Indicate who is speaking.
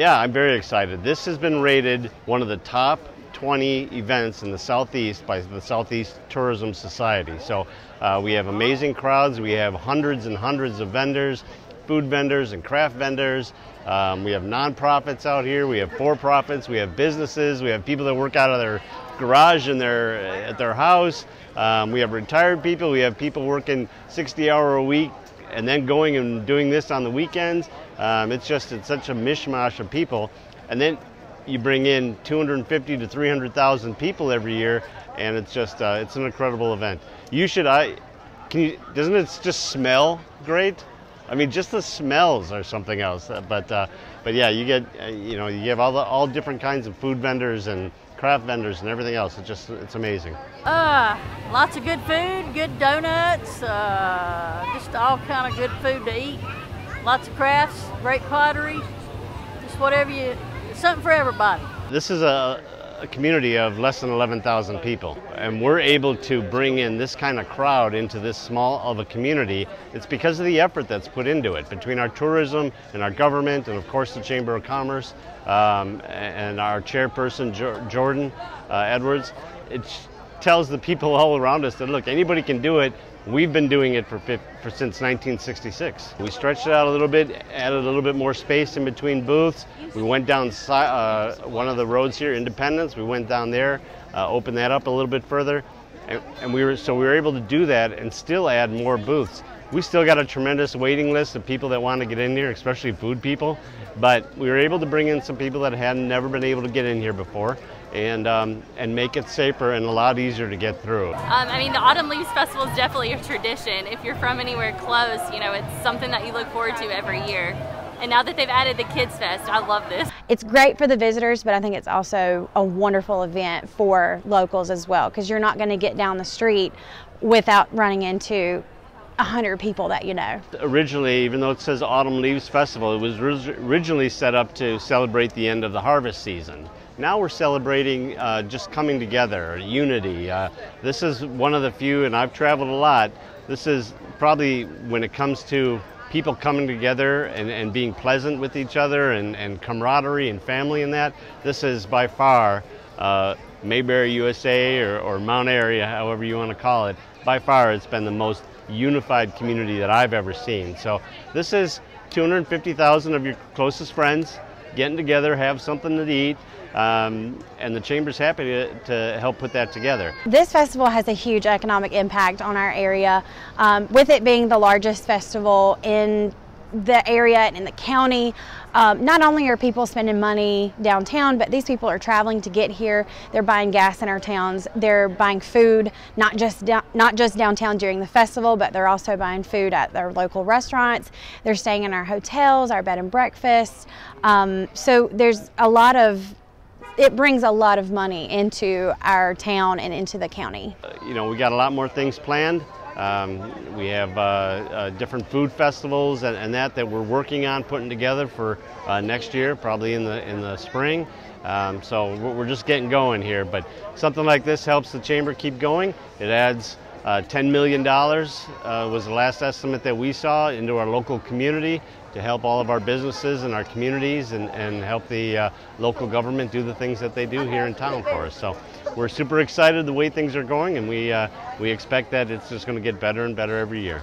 Speaker 1: Yeah, I'm very excited. This has been rated one of the top 20 events in the Southeast by the Southeast Tourism Society. So uh, we have amazing crowds. We have hundreds and hundreds of vendors, food vendors and craft vendors. Um, we have nonprofits out here. We have for-profits. We have businesses. We have people that work out of their garage in their at their house. Um, we have retired people. We have people working 60 hour a week and then going and doing this on the weekends. Um, it's just it's such a mishmash of people. And then you bring in 250 to 300,000 people every year, and it's just uh, it's an incredible event. You should I can you doesn't it just smell great? I mean, just the smells are something else. Uh, but uh, but yeah, you get uh, you know you have all the all different kinds of food vendors and craft vendors and everything else. It's just it's amazing.
Speaker 2: Uh, lots of good food, good donuts, uh, just all kind of good food to eat. Lots of crafts, great pottery, just whatever you, something for everybody.
Speaker 1: This is a, a community of less than 11,000 people, and we're able to bring in this kind of crowd into this small of a community. It's because of the effort that's put into it between our tourism and our government, and of course the Chamber of Commerce um, and our chairperson Jordan uh, Edwards. It tells the people all around us that look, anybody can do it. We've been doing it for, for, since 1966. We stretched it out a little bit, added a little bit more space in between booths. We went down uh, one of the roads here, Independence. We went down there, uh, opened that up a little bit further, and, and, we were so we were able to do that and still add more booths. We still got a tremendous waiting list of people that want to get in here, especially food people. But we were able to bring in some people that had never been able to get in here before and um, and make it safer and a lot easier to get through. Um,
Speaker 3: I mean, the Autumn Leaves Festival is definitely a tradition. If you're from anywhere close, you know, it's something that you look forward to every year. And now that they've added the Kids Fest, I love this.
Speaker 4: It's great for the visitors, but I think it's also a wonderful event for locals as well because you're not going to get down the street without running into 100 people that you know.
Speaker 1: Originally, even though it says Autumn Leaves Festival, it was originally set up to celebrate the end of the harvest season. Now we're celebrating uh, just coming together, unity. Uh, this is one of the few, and I've traveled a lot, this is probably when it comes to people coming together and, and being pleasant with each other and, and camaraderie and family and that, this is by far uh, Mayberry USA or, or Mount Airy, however you want to call it, by far it's been the most unified community that I've ever seen. So this is 250,000 of your closest friends getting together, have something to eat, um, and the Chamber's happy to, to, help put that together.
Speaker 4: This festival has a huge economic impact on our area, um, with it being the largest festival in the area and in the county. Um, not only are people spending money downtown, but these people are traveling to get here. They're buying gas in our towns. They're buying food, not just not just downtown during the festival, but they're also buying food at their local restaurants. They're staying in our hotels, our bed and breakfast. Um, so there's a lot of it brings a lot of money into our town and into the county.
Speaker 1: You know, we got a lot more things planned. Um, we have uh, uh, different food festivals and, and, that that we're working on putting together for uh, next year, probably in the in the spring. Um, so we're just getting going here, but something like this helps the chamber keep going. It adds uh, $10 million uh, was the last estimate that we saw into our local community to help all of our businesses and our communities and, and help the uh, local government do the things that they do here in town for us. So we're super excited the way things are going and we, uh, we expect that it's just going to get better and better every year.